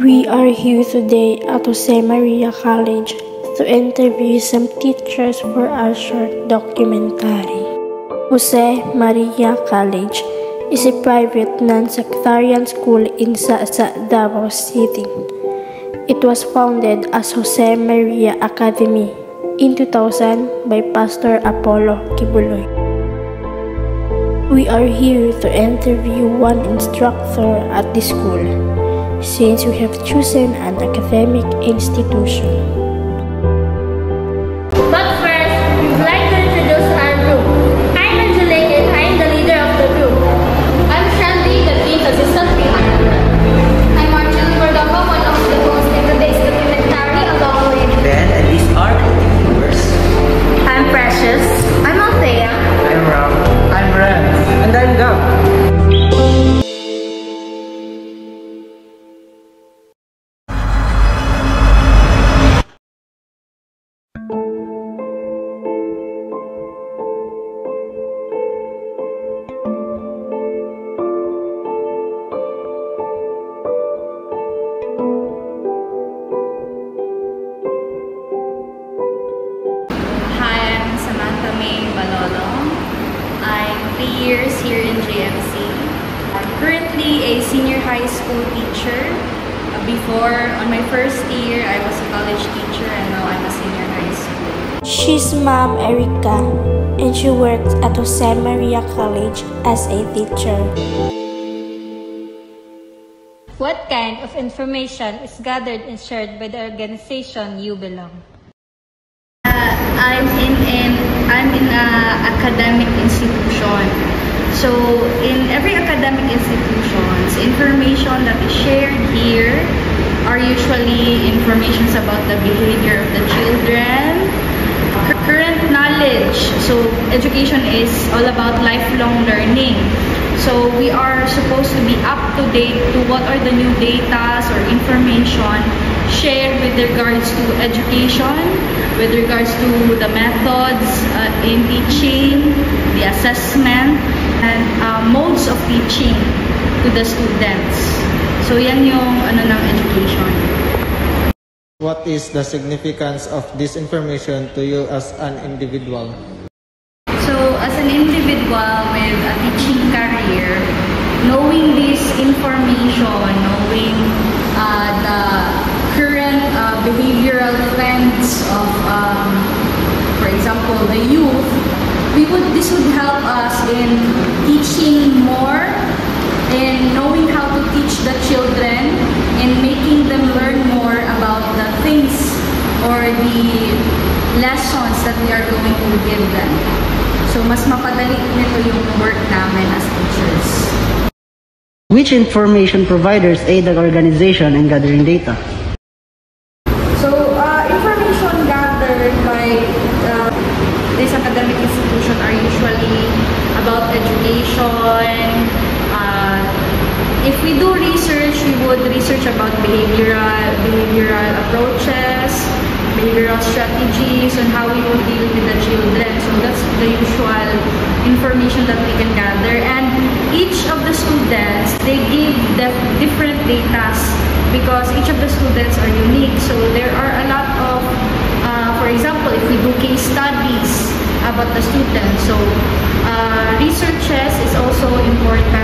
We are here today at Jose Maria College to interview some teachers for our short documentary. Jose Maria College is a private non-sectarian school in Sasa, Davao City. It was founded as Jose Maria Academy in 2000 by Pastor Apollo Quiboloy. We are here to interview one instructor at the school since we have chosen an academic institution. Years here in JMC. I'm currently a senior high school teacher. Uh, Before, on my first year, I was a college teacher and now I'm a senior high school. She's Mom Erica and she works at Jose Maria College as a teacher. What kind of information is gathered and shared by the organization you belong? I'm in an I'm in a academic institution. So in every academic institutions, information that is shared here are usually informations about the behavior of the children, current knowledge. So education is all about lifelong learning. So we are supposed to be up to date to what are the new data or information shared with regards to education, with regards to the methods uh, in teaching, the assessment, and uh, modes of teaching to the students. So yan yung ano ng education. What is the significance of this information to you as an individual? So, as an individual with a teaching career, knowing this information, knowing uh, the current uh, behavioral trends of, um, for example, the youth, we would this would help us in teaching more, in knowing how to teach the children, in making them learn more about the things or the lessons that we are going to give them. So, mas mapadali nito yung work namin as teachers. Which information providers aid the organization in gathering data? So, uh, information gathered by uh, this academic institution are usually about Uh, if we do research, we would research about behavioral behavioral approaches, behavioral strategies, and how we will deal with the children. So that's the usual information that we can gather. And each of the students, they give the different data because each of the students are unique. So there are a lot of, uh, for example, if we do case studies about the students, so uh, researches is also important